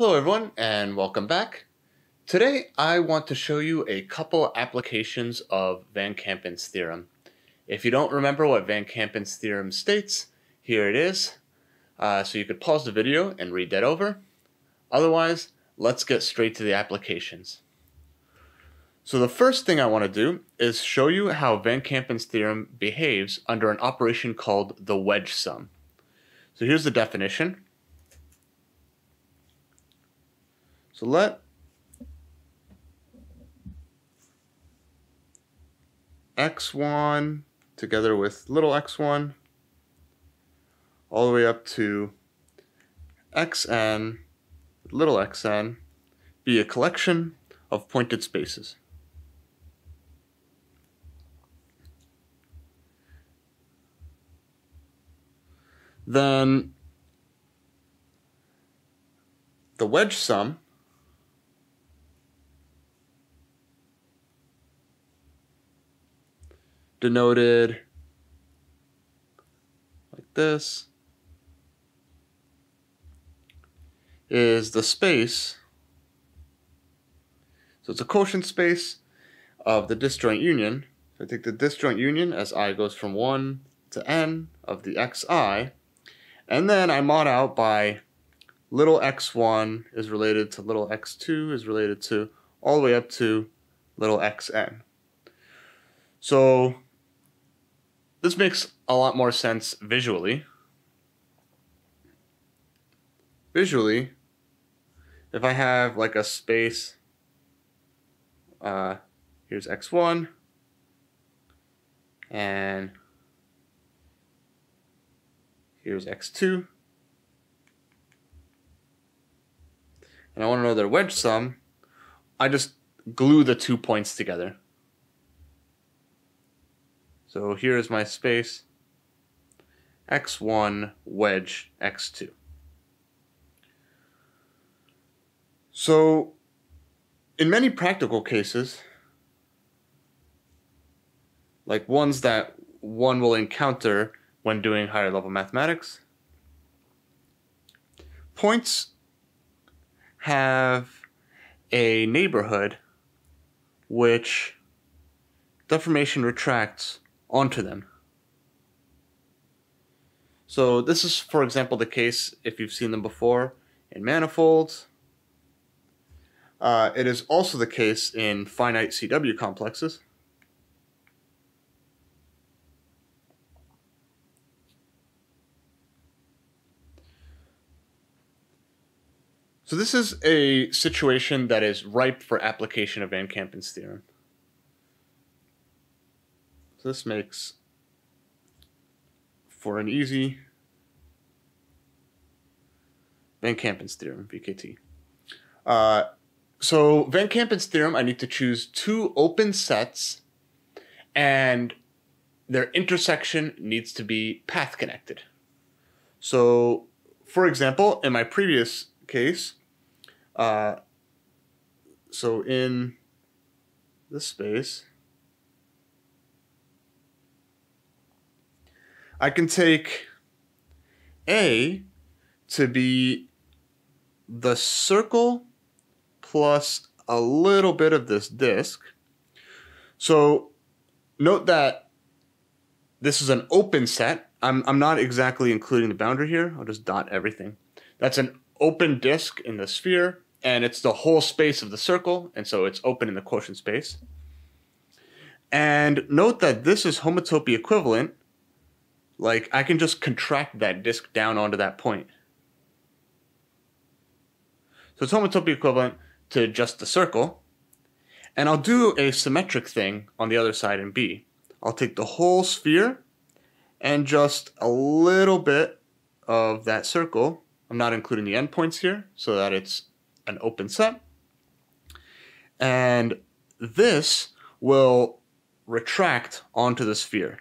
Hello everyone and welcome back. Today I want to show you a couple applications of Van Kampen's theorem. If you don't remember what Van Kampen's theorem states, here it is. Uh, so you could pause the video and read that over. Otherwise, let's get straight to the applications. So the first thing I want to do is show you how Van Kampen's theorem behaves under an operation called the wedge sum. So here's the definition. So let x1 together with little x1 all the way up to xn, little xn, be a collection of pointed spaces. Then the wedge sum denoted like this is the space. So it's a quotient space of the disjoint union. So I take the disjoint union as i goes from 1 to n of the xi, and then I mod out by little x1 is related to little x2 is related to all the way up to little xn. So this makes a lot more sense visually. Visually, if I have like a space, uh, here's x1, and here's x2, and I want to know their wedge sum, I just glue the two points together. So here is my space, x1 wedge x2. So in many practical cases, like ones that one will encounter when doing higher level mathematics, points have a neighborhood which deformation retracts onto them. So this is, for example, the case if you've seen them before in manifolds. Uh, it is also the case in finite CW complexes. So this is a situation that is ripe for application of Van Kampen's theorem. So this makes for an easy Van Kampen's theorem, VKT. Uh, so Van Kampen's theorem, I need to choose two open sets and their intersection needs to be path connected. So, for example, in my previous case, uh, so in this space, I can take A to be the circle plus a little bit of this disk. So note that this is an open set. I'm, I'm not exactly including the boundary here. I'll just dot everything. That's an open disk in the sphere, and it's the whole space of the circle, and so it's open in the quotient space. And note that this is homotopy equivalent like, I can just contract that disk down onto that point. So it's homotopy equivalent to just the circle. And I'll do a symmetric thing on the other side in B. I'll take the whole sphere and just a little bit of that circle. I'm not including the endpoints here so that it's an open set. And this will retract onto the sphere.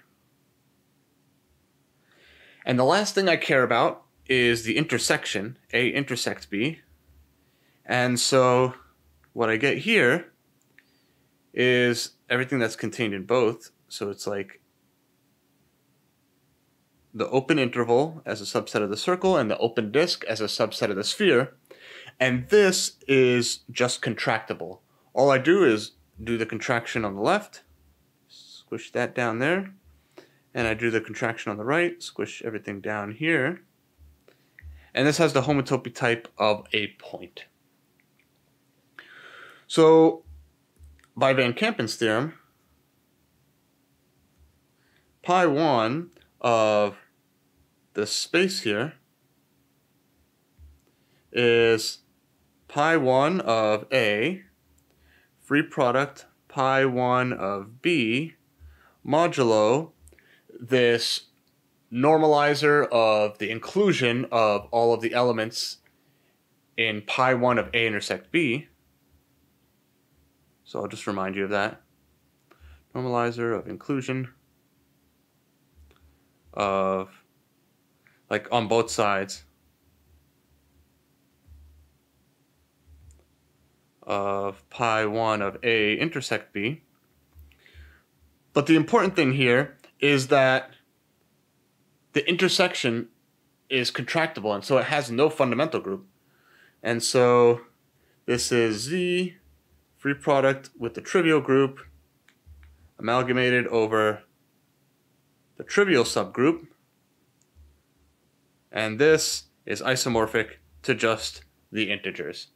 And the last thing I care about is the intersection, A intersect B. And so what I get here is everything that's contained in both. So it's like the open interval as a subset of the circle and the open disk as a subset of the sphere. And this is just contractible. All I do is do the contraction on the left, squish that down there, and I do the contraction on the right, squish everything down here. And this has the homotopy type of a point. So, by Van Kampen's theorem, pi 1 of the space here is pi 1 of A, free product pi 1 of B, modulo this normalizer of the inclusion of all of the elements in pi 1 of A intersect B. So I'll just remind you of that. Normalizer of inclusion of, like on both sides, of pi 1 of A intersect B. But the important thing here is that the intersection is contractible, and so it has no fundamental group. And so this is Z free product with the trivial group amalgamated over the trivial subgroup. And this is isomorphic to just the integers.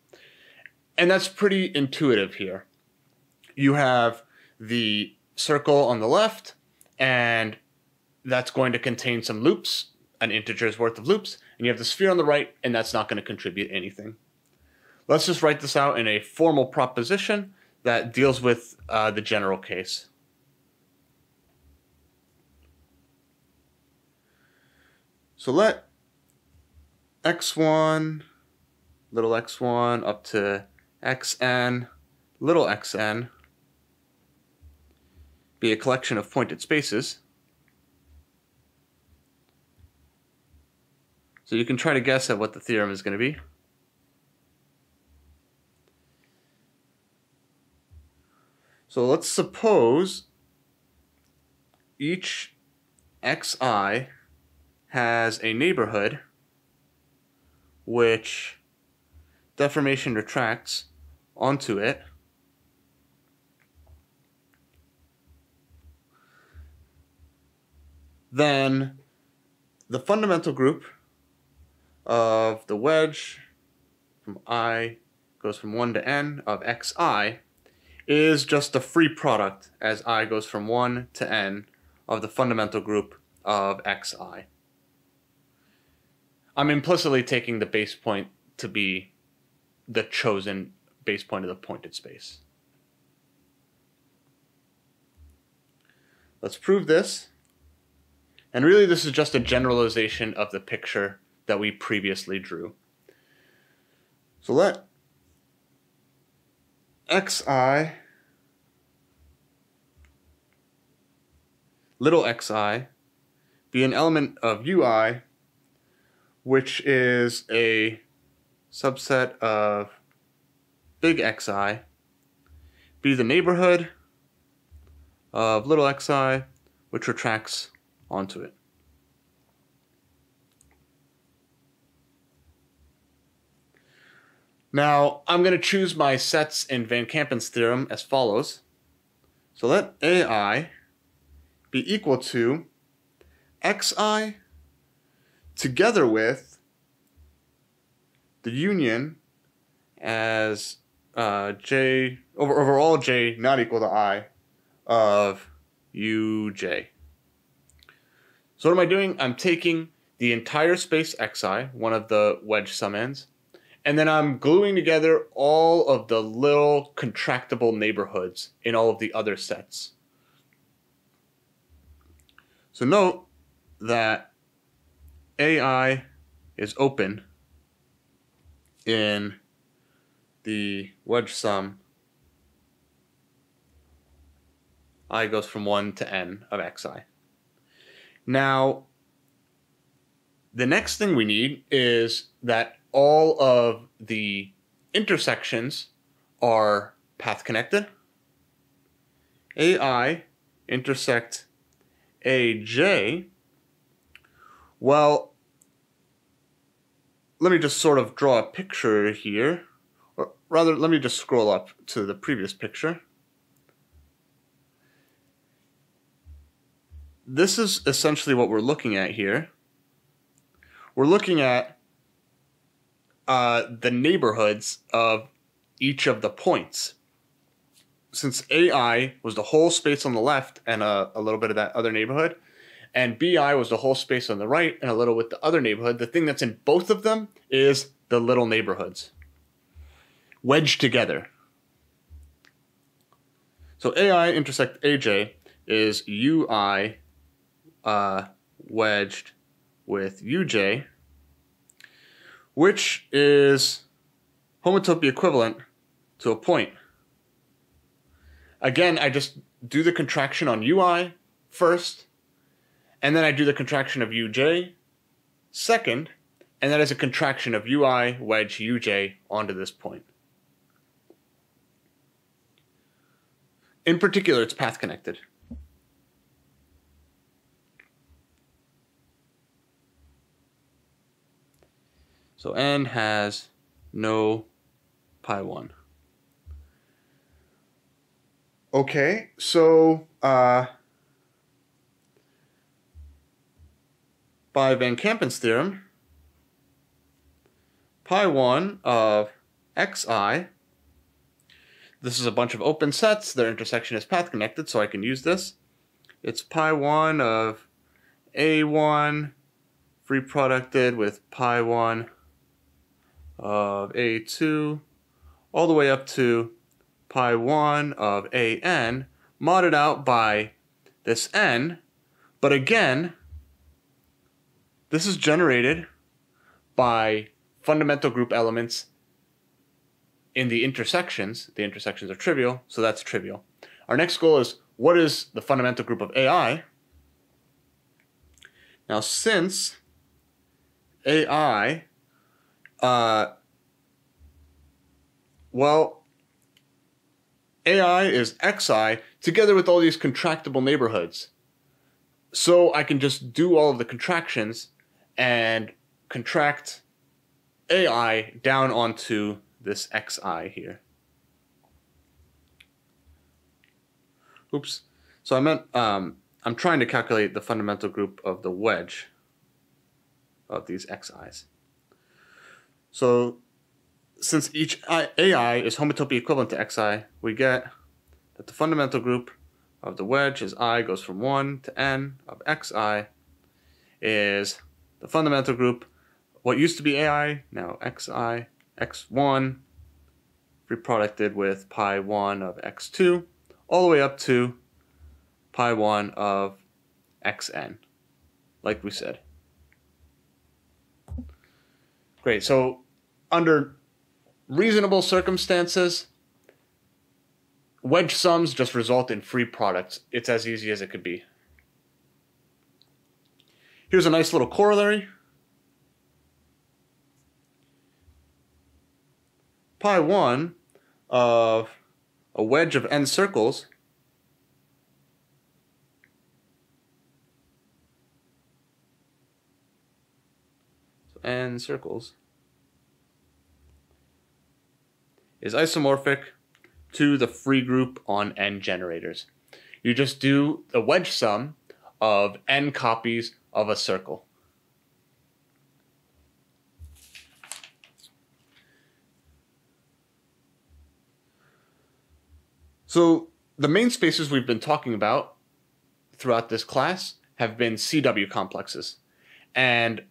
And that's pretty intuitive here. You have the circle on the left, and that's going to contain some loops, an integer's worth of loops, and you have the sphere on the right, and that's not going to contribute anything. Let's just write this out in a formal proposition that deals with uh, the general case. So let x1, little x1 up to xn, little xn be a collection of pointed spaces. So you can try to guess at what the theorem is going to be. So let's suppose each xi has a neighborhood which deformation retracts onto it then the fundamental group of the wedge from i goes from 1 to n of xi is just the free product as i goes from 1 to n of the fundamental group of xi. I'm implicitly taking the base point to be the chosen base point of the pointed space. Let's prove this. And really this is just a generalization of the picture that we previously drew. So let xi little xi be an element of ui which is a subset of big xi be the neighborhood of little xi which retracts onto it. Now, I'm going to choose my sets in Van Kampen's theorem as follows. So let AI be equal to xi together with the union as uh, j over over all j not equal to i of uj. So what am I doing? I'm taking the entire space xi, one of the wedge sum ends, and then I'm gluing together all of the little contractible neighborhoods in all of the other sets. So note that AI is open in the wedge sum i goes from 1 to n of xi. Now, the next thing we need is that all of the intersections are path connected. AI intersect AJ. Well, let me just sort of draw a picture here. Or rather, let me just scroll up to the previous picture. This is essentially what we're looking at here. We're looking at uh, the neighborhoods of each of the points. Since AI was the whole space on the left and a, a little bit of that other neighborhood, and BI was the whole space on the right and a little with the other neighborhood, the thing that's in both of them is the little neighborhoods wedged together. So AI intersect AJ is UI uh, wedged with UJ, which is homotopy equivalent to a point. Again, I just do the contraction on UI first, and then I do the contraction of UJ second, and that is a contraction of UI wedge UJ onto this point. In particular, it's path connected. So n has no pi 1. Okay, so uh, by Van Kampen's theorem, pi 1 of xi, this is a bunch of open sets, their intersection is path connected, so I can use this. It's pi 1 of a1 free producted with pi 1 of a2 all the way up to pi 1 of an modded out by this n, but again, this is generated by fundamental group elements in the intersections. The intersections are trivial, so that's trivial. Our next goal is what is the fundamental group of AI? Now, since AI, uh, well, AI is xi together with all these contractible neighborhoods. So I can just do all of the contractions and contract AI down onto this xi here. Oops. So I meant um, I'm trying to calculate the fundamental group of the wedge of these xi's. So since each AI is homotopy equivalent to xi, we get that the fundamental group of the wedge as i goes from 1 to n of xi is the fundamental group, what used to be ai, now xi, x1, free producted with pi 1 of x2, all the way up to pi 1 of xn, like we said. Great, so under reasonable circumstances, wedge sums just result in free products. It's as easy as it could be. Here's a nice little corollary. Pi 1 of a wedge of n circles so n circles is isomorphic to the free group on n generators. You just do the wedge sum of n copies of a circle. So the main spaces we've been talking about throughout this class have been CW complexes. And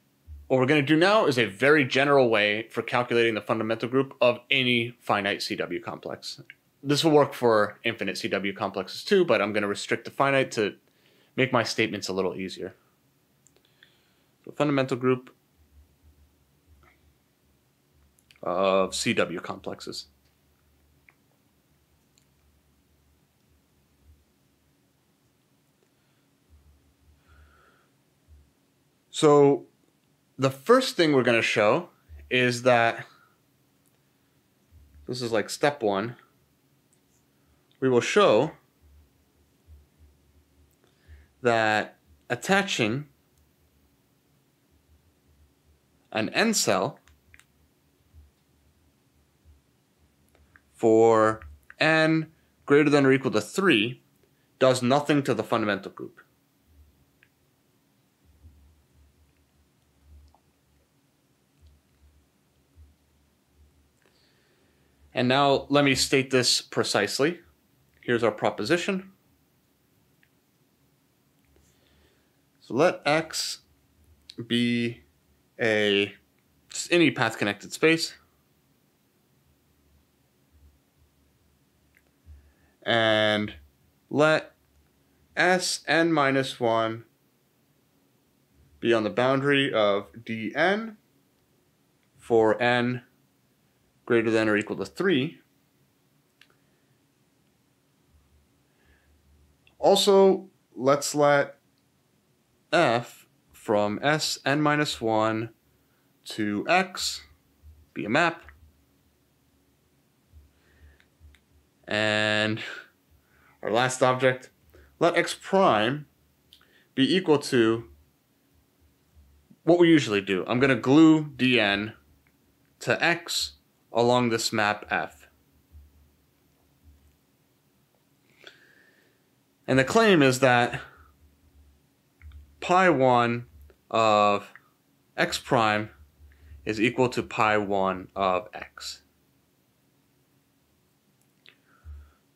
what we're going to do now is a very general way for calculating the fundamental group of any finite CW complex. This will work for infinite CW complexes too, but I'm going to restrict the finite to make my statements a little easier. So fundamental group of CW complexes. So the first thing we're going to show is that this is like step one. We will show that attaching an n cell for n greater than or equal to 3 does nothing to the fundamental group. And now let me state this precisely. Here's our proposition. So let X be a just any path connected space. And let S n minus 1 be on the boundary of dn for n greater than or equal to 3. Also, let's let f from s n minus 1 to x be a map. And our last object, let x prime be equal to what we usually do. I'm going to glue dn to x along this map F. And the claim is that pi 1 of x prime is equal to pi 1 of x.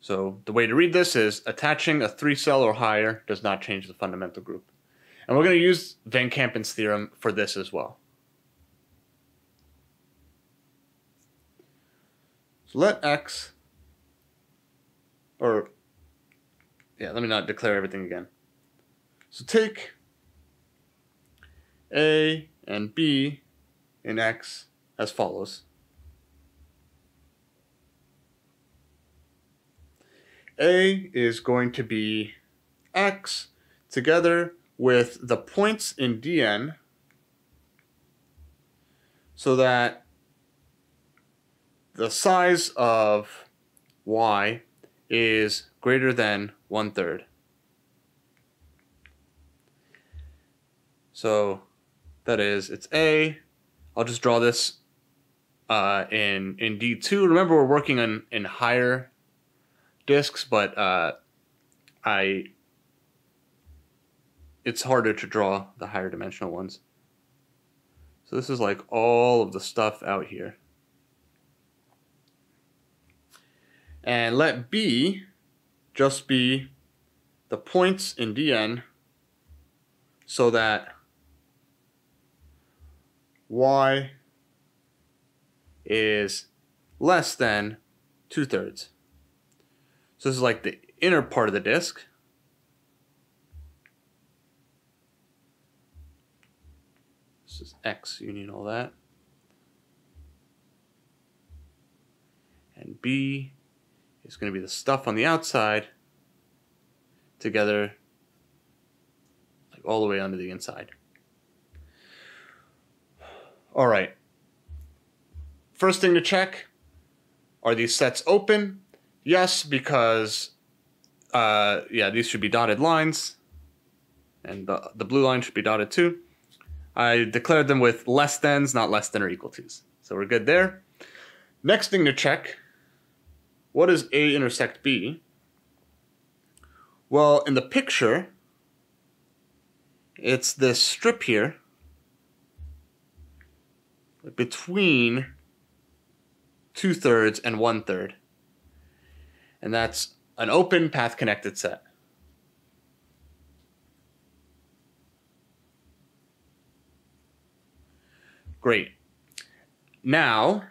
So the way to read this is attaching a three cell or higher does not change the fundamental group. And we're going to use Van Kampen's theorem for this as well. Let x, or, yeah, let me not declare everything again. So take a and b in x as follows. A is going to be x together with the points in Dn so that the size of y is greater than one third. So that is, it's A. I'll just draw this uh, in in D2. Remember, we're working on in higher disks, but uh, I it's harder to draw the higher dimensional ones. So this is like all of the stuff out here. And let B just be the points in Dn so that y is less than two thirds. So this is like the inner part of the disk. This is x, you need all that. And B is going to be the stuff on the outside together like all the way onto the inside. All right. First thing to check, are these sets open? Yes, because uh, yeah, these should be dotted lines. And the, the blue line should be dotted too. I declared them with less thans, not less than or equal to's. So we're good there. Next thing to check what does A intersect B? Well, in the picture, it's this strip here between two thirds and one third. And that's an open path connected set. Great. Now,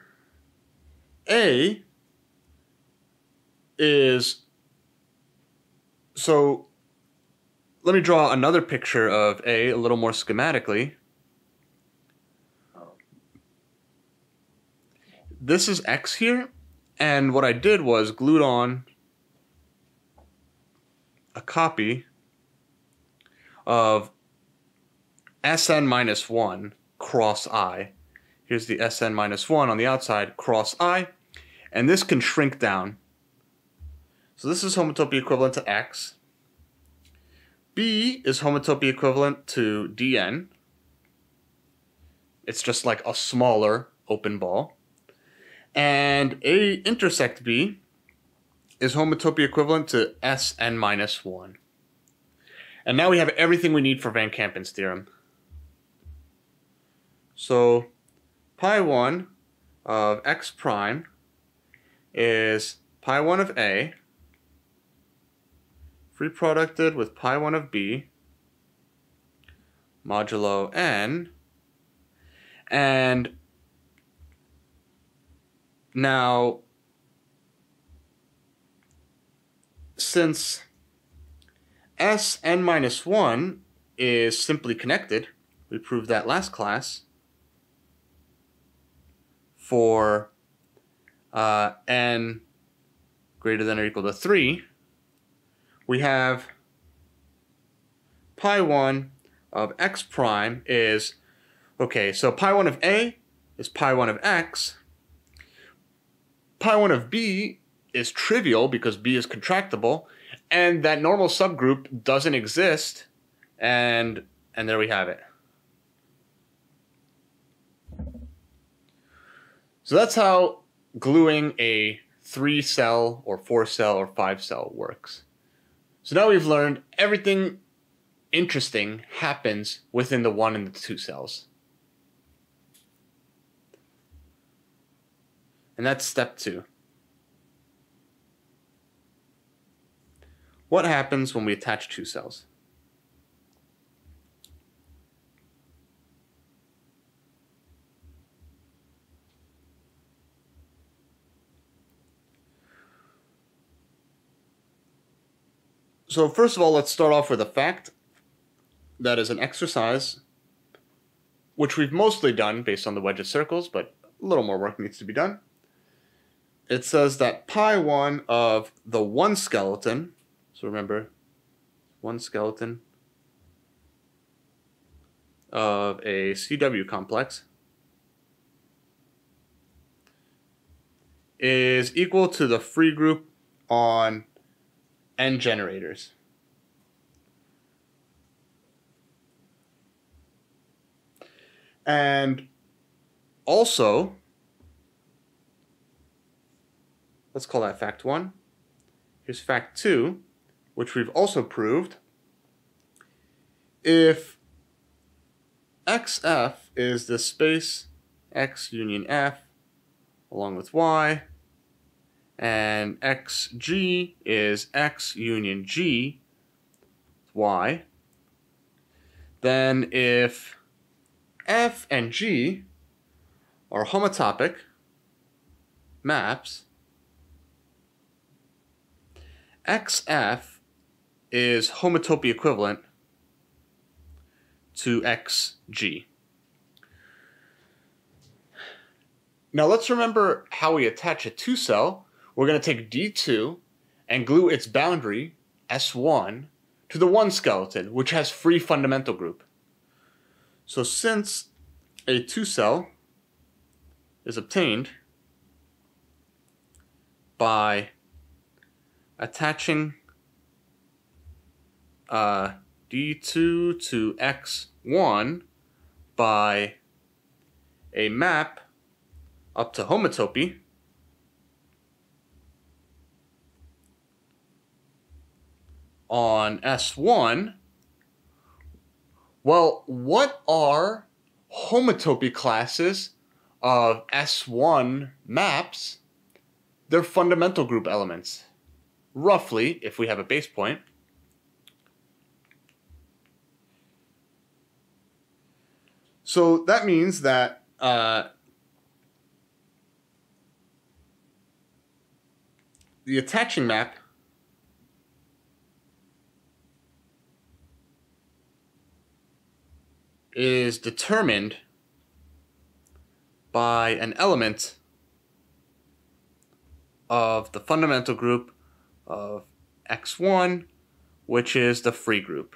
A is so let me draw another picture of A a little more schematically. This is X here, and what I did was glued on a copy of Sn minus 1 cross I. Here's the Sn minus 1 on the outside cross I, and this can shrink down so this is homotopy equivalent to x. B is homotopy equivalent to dn. It's just like a smaller open ball. And A intersect B is homotopy equivalent to Sn minus 1. And now we have everything we need for Van Kampen's theorem. So pi 1 of x prime is pi 1 of A free producted with pi 1 of B modulo n and now since s n minus 1 is simply connected we proved that last class for uh, n greater than or equal to 3, we have pi 1 of x prime is, okay, so pi 1 of a is pi 1 of x. Pi 1 of b is trivial because b is contractible, and that normal subgroup doesn't exist, and and there we have it. So that's how gluing a three cell or four cell or five cell works. So now we've learned everything interesting happens within the one and the two cells. And that's step two. What happens when we attach two cells? So first of all, let's start off with a fact that is an exercise which we've mostly done based on the wedge of circles, but a little more work needs to be done. It says that pi 1 of the one skeleton, so remember, one skeleton of a CW complex is equal to the free group on and generators. And also, let's call that fact one. Here's fact two, which we've also proved. If XF is the space X union F along with Y, and xg is x union g, y, then if f and g are homotopic maps, xf is homotopy equivalent to xg. Now let's remember how we attach a two cell we're going to take D2 and glue its boundary, S1, to the 1 skeleton, which has free fundamental group. So since a 2 cell is obtained by attaching uh, D2 to X1 by a map up to homotopy, on S1, well, what are homotopy classes of S1 maps? They're fundamental group elements. Roughly, if we have a base point. So that means that uh, the attaching map is determined by an element of the fundamental group of x1, which is the free group.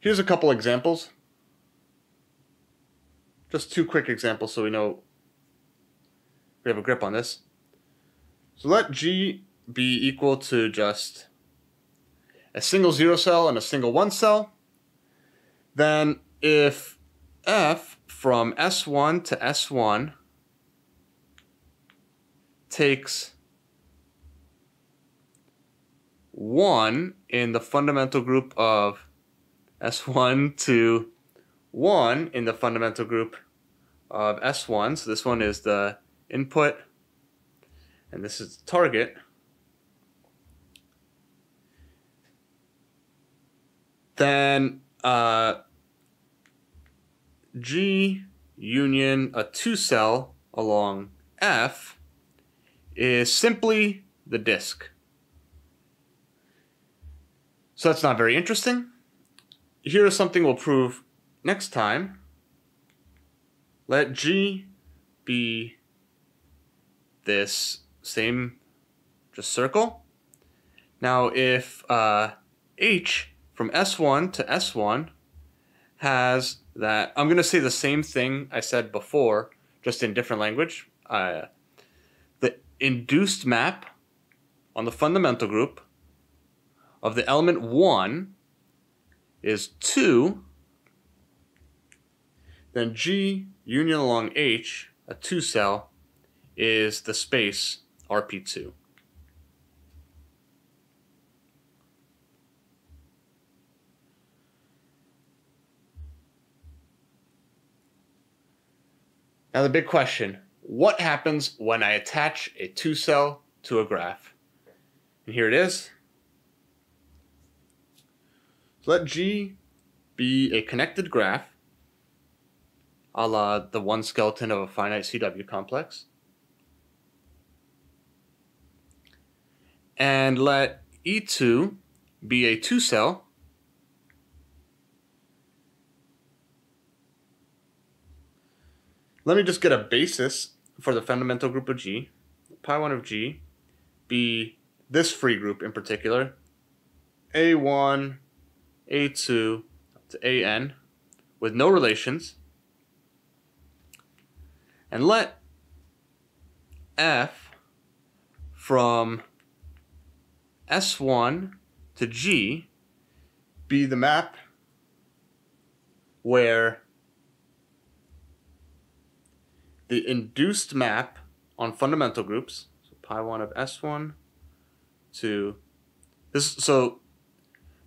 Here's a couple examples. Just two quick examples so we know we have a grip on this. So let G be equal to just a single zero cell and a single one cell, then if f from S1 to S1 takes 1 in the fundamental group of S1 to 1 in the fundamental group of S1. So this one is the input and this is the target. Then uh, G union a 2 cell along F is simply the disk. So that's not very interesting. Here is something we'll prove next time. Let G be this same just circle. Now if uh, H from S1 to S1 has that, I'm going to say the same thing I said before, just in different language. Uh, the induced map on the fundamental group of the element 1 is 2, then G union along H, a 2 cell, is the space RP2. Now the big question, what happens when I attach a two cell to a graph? And here it is. Let G be a connected graph a la the one skeleton of a finite CW complex. And let E2 be a two cell Let me just get a basis for the fundamental group of G. Pi 1 of G be this free group in particular. A1, A2 to AN with no relations. And let F from S1 to G be the map where the induced map on fundamental groups, so pi 1 of S1 to this, so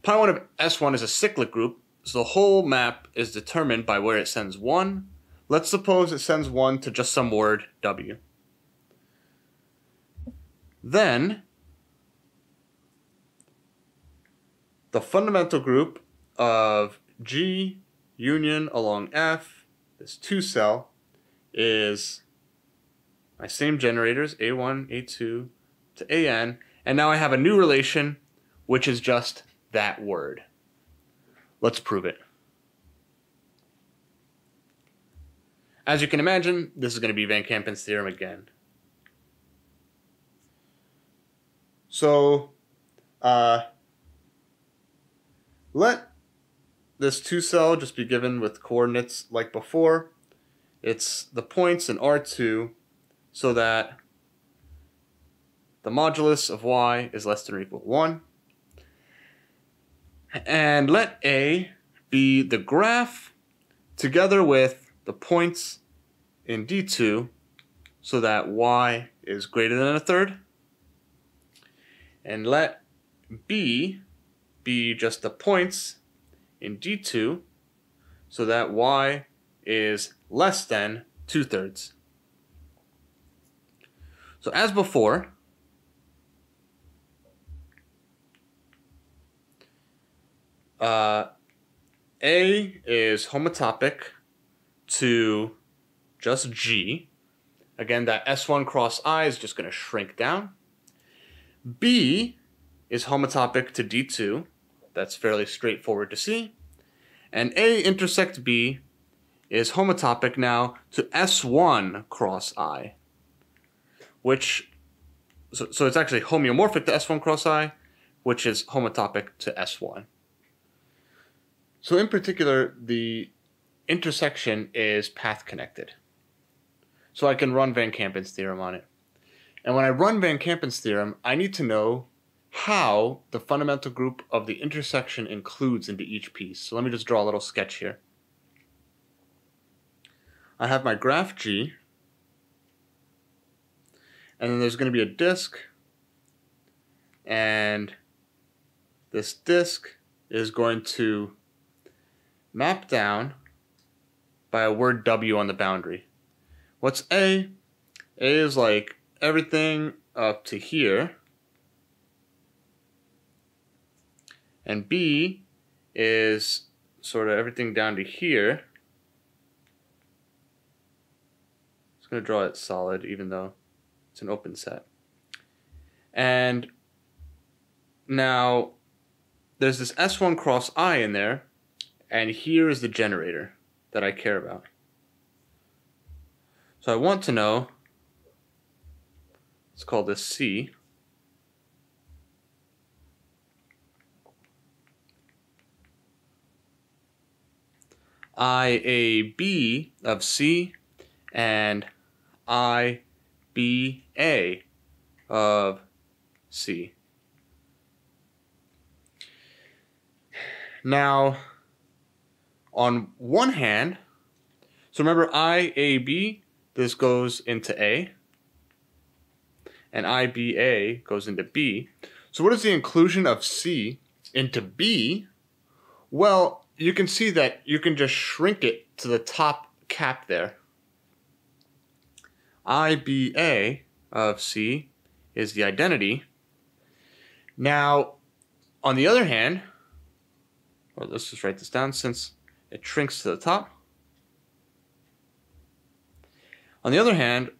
pi 1 of S1 is a cyclic group, so the whole map is determined by where it sends 1. Let's suppose it sends 1 to just some word W. Then, the fundamental group of G union along F, this 2 cell, is my same generators, A1, A2 to AN, and now I have a new relation, which is just that word. Let's prove it. As you can imagine, this is going to be Van Kampen's theorem again. So, uh, let this two cell just be given with coordinates like before it's the points in R2 so that the modulus of y is less than or equal to 1. And let A be the graph together with the points in D2 so that y is greater than a third. And let B be just the points in D2 so that y is less than two thirds. So as before, uh, A is homotopic to just G. Again, that S1 cross I is just going to shrink down. B is homotopic to D2. That's fairly straightforward to see. And A intersect B is homotopic now to S1 cross I, which, so, so it's actually homeomorphic to S1 cross I, which is homotopic to S1. So in particular, the intersection is path connected. So I can run Van Kampen's theorem on it. And when I run Van Kampen's theorem, I need to know how the fundamental group of the intersection includes into each piece. So let me just draw a little sketch here. I have my graph G, and then there's going to be a disk, and this disk is going to map down by a word W on the boundary. What's A? A is like everything up to here. And B is sort of everything down to here. I'm just going to draw it solid even though it's an open set. And now there's this S1 cross I in there, and here is the generator that I care about. So I want to know, let's call this C. IAB of C and IBA of C. Now, on one hand, so remember IAB, this goes into A, and IBA goes into B. So what is the inclusion of C into B? Well, you can see that you can just shrink it to the top cap there. IBA of C is the identity. Now, on the other hand, well, let's just write this down since it shrinks to the top. On the other hand,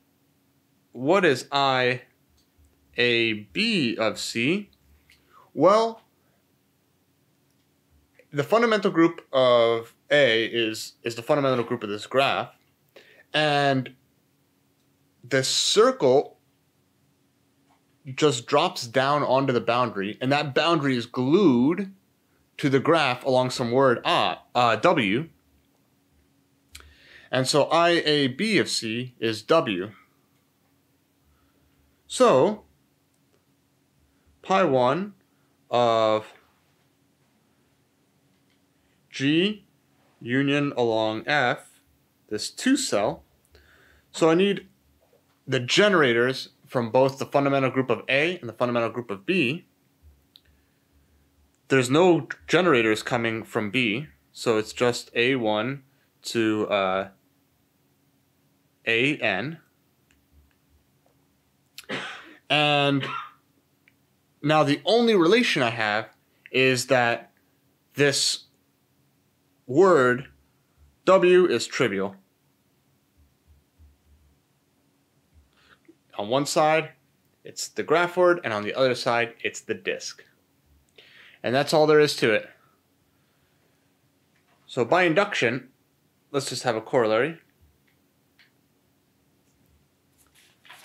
what is I A B of C? Well, the fundamental group of A is is the fundamental group of this graph, and the circle just drops down onto the boundary, and that boundary is glued to the graph along some word uh, uh, W. And so IAB of C is W. So, pi 1 of G union along F, this 2 cell. So I need the generators from both the fundamental group of A and the fundamental group of B there's no generators coming from B, so it's just A1 to uh, AN. And now the only relation I have is that this word W is trivial. On one side, it's the graph word, and on the other side, it's the disk. And that's all there is to it. So by induction, let's just have a corollary.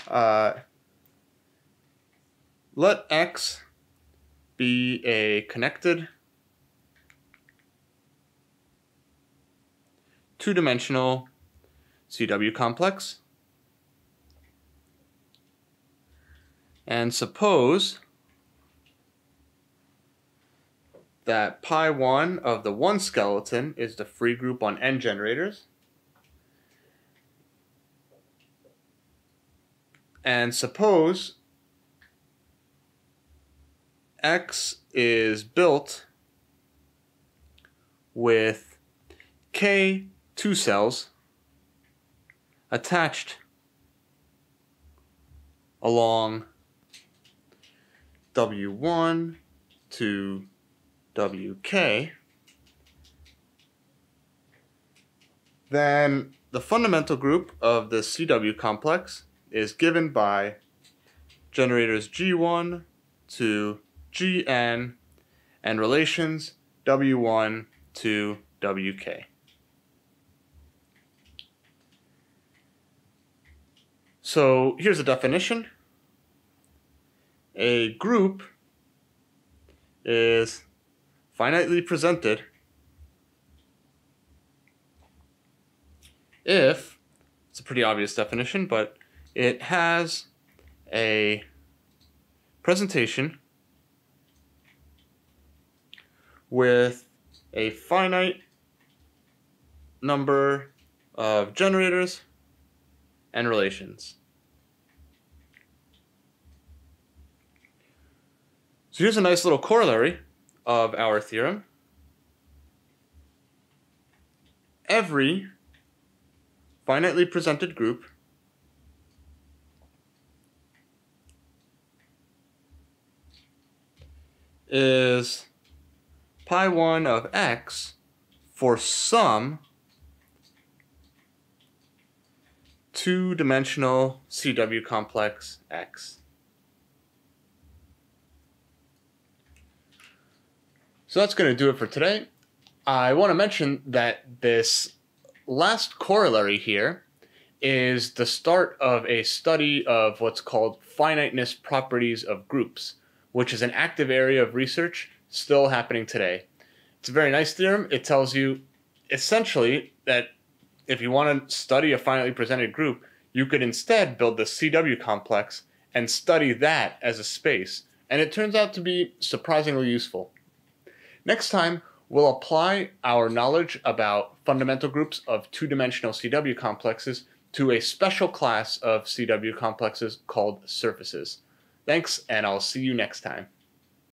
Uh, let X be a connected two-dimensional CW complex. And suppose that pi 1 of the one skeleton is the free group on n generators. And suppose X is built with K two cells attached along W1 to WK, then the fundamental group of the CW complex is given by generators G1 to Gn and relations W1 to WK. So here's a definition. A group is finitely presented if, it's a pretty obvious definition, but it has a presentation with a finite number of generators and relations. So here's a nice little corollary of our theorem. Every finitely presented group is pi 1 of x for some two-dimensional CW complex X. So that's going to do it for today. I want to mention that this last corollary here is the start of a study of what's called finiteness properties of groups, which is an active area of research still happening today. It's a very nice theorem. It tells you essentially that if you want to study a finitely presented group, you could instead build the CW complex and study that as a space, and it turns out to be surprisingly useful. Next time, we'll apply our knowledge about fundamental groups of two-dimensional CW complexes to a special class of CW complexes called surfaces. Thanks, and I'll see you next time.